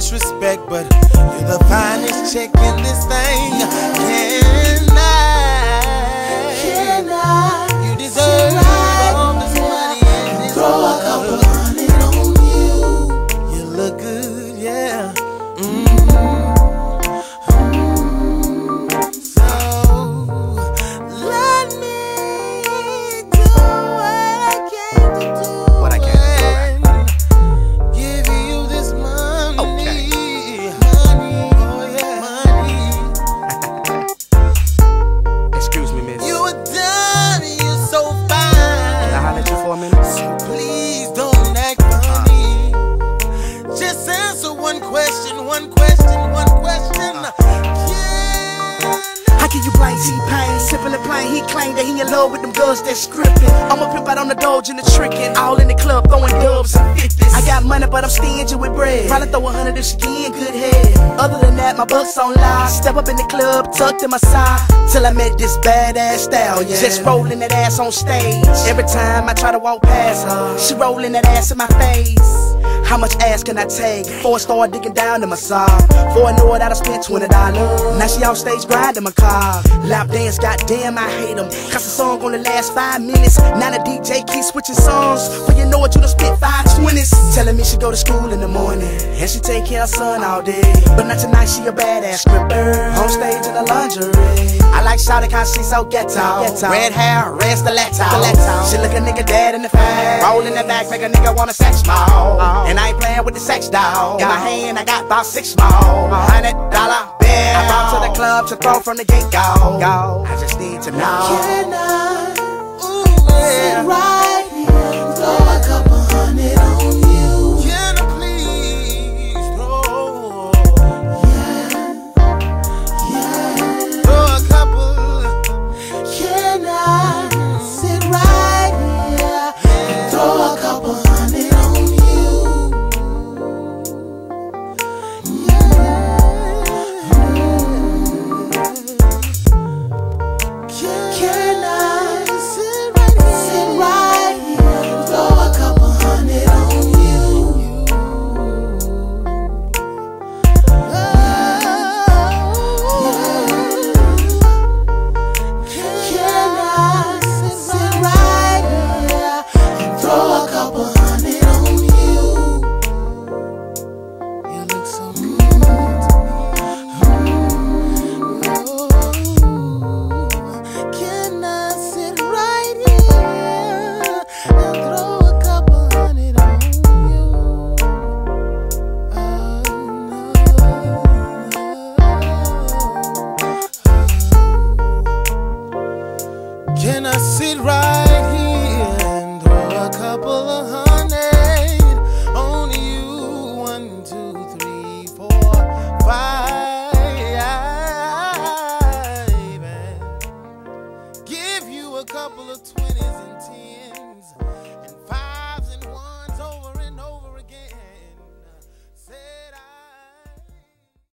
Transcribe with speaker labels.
Speaker 1: disrespect, but you're the finest chick in this thing. Can I? Can
Speaker 2: I? You deserve.
Speaker 1: answer one question, one question, one question. Uh. Yeah.
Speaker 3: T-Pain, sipping the plane, he claimed that he in love with them girls that scripting. I'm a pimp out on the doge and the trickin', all in the club throwing dubs and fifties. I got money, but I'm stingy with bread. Probably throw a hundred if she good head. Other than that, my bucks on live. Step up in the club, tucked in my side, till I met this badass stallion. Just rolling that ass on stage. Every time I try to walk past her, she rolling that ass in my face. How much ass can I take before I start digging down to my sock? Before I know it, I done spent twenty dollars. Now she off stage grinding my car. Lap dance, goddamn, I hate them. Cause the song only last five minutes. Now the DJ keeps switching songs. When you know what, you done spent five twenties. Telling me she go to school in the morning. And she take care of son all day. But not tonight, she a badass stripper. On stage in the lingerie. I like shouting cause she so ghetto. Red
Speaker 4: hair, red stiletto. She
Speaker 3: look a nigga dead in the face. Roll in the back, make a nigga wanna sex more. And I ain't playing with the sex
Speaker 4: doll. In my
Speaker 3: hand, I got about six more. Hundred dollar
Speaker 4: bill. I brought to the
Speaker 3: club to throw from the gate go. go. I just need to know. Can
Speaker 2: I
Speaker 1: sit
Speaker 2: right
Speaker 1: Can I sit right here and throw a couple of hundred on you? One, two, three, four, five. And give you a couple of twenties and tens.